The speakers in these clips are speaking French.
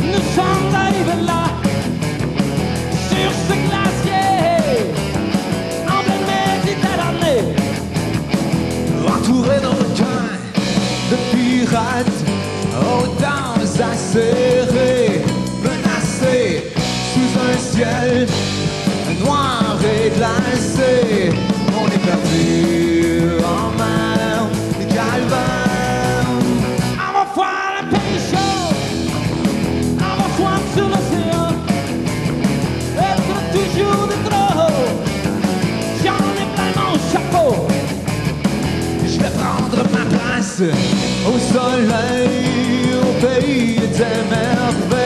nous sommes arrivés là sur ce glacier en pleine Méditerranée, entouré d'aucun de pirates aux dents acérées, menacés sous un ciel noir et glacé. Place au soleil, au pays des merveilles.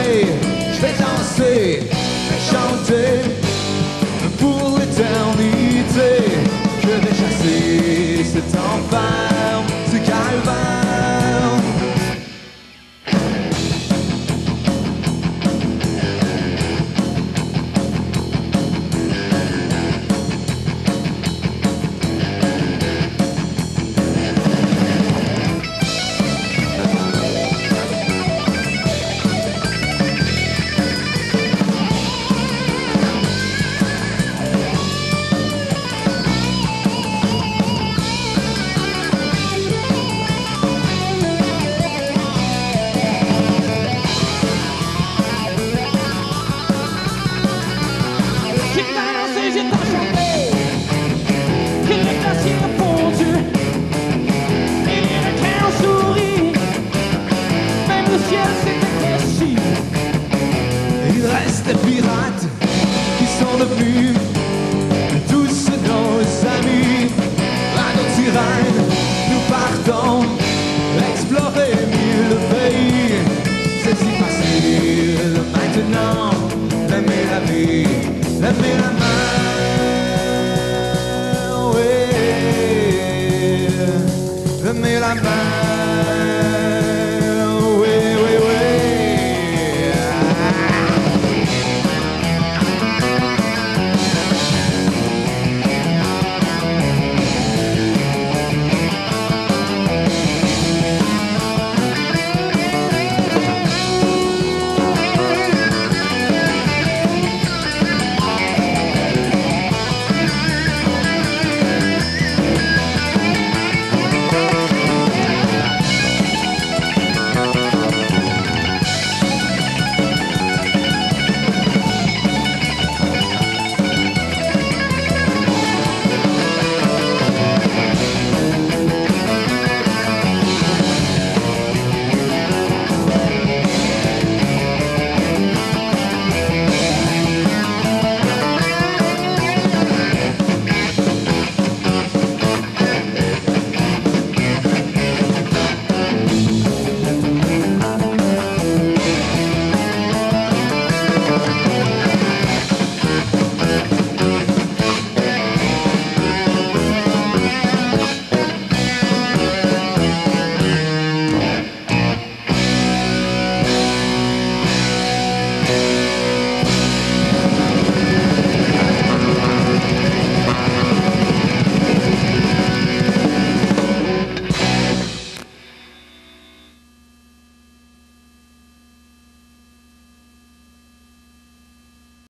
Il reste des pirates qui sont devenus tous nos amis. À nos sirènes, nous partons explorer mille pays. C'est si facile maintenant d'aimer la vie, d'aimer la mer. Oui, la mer.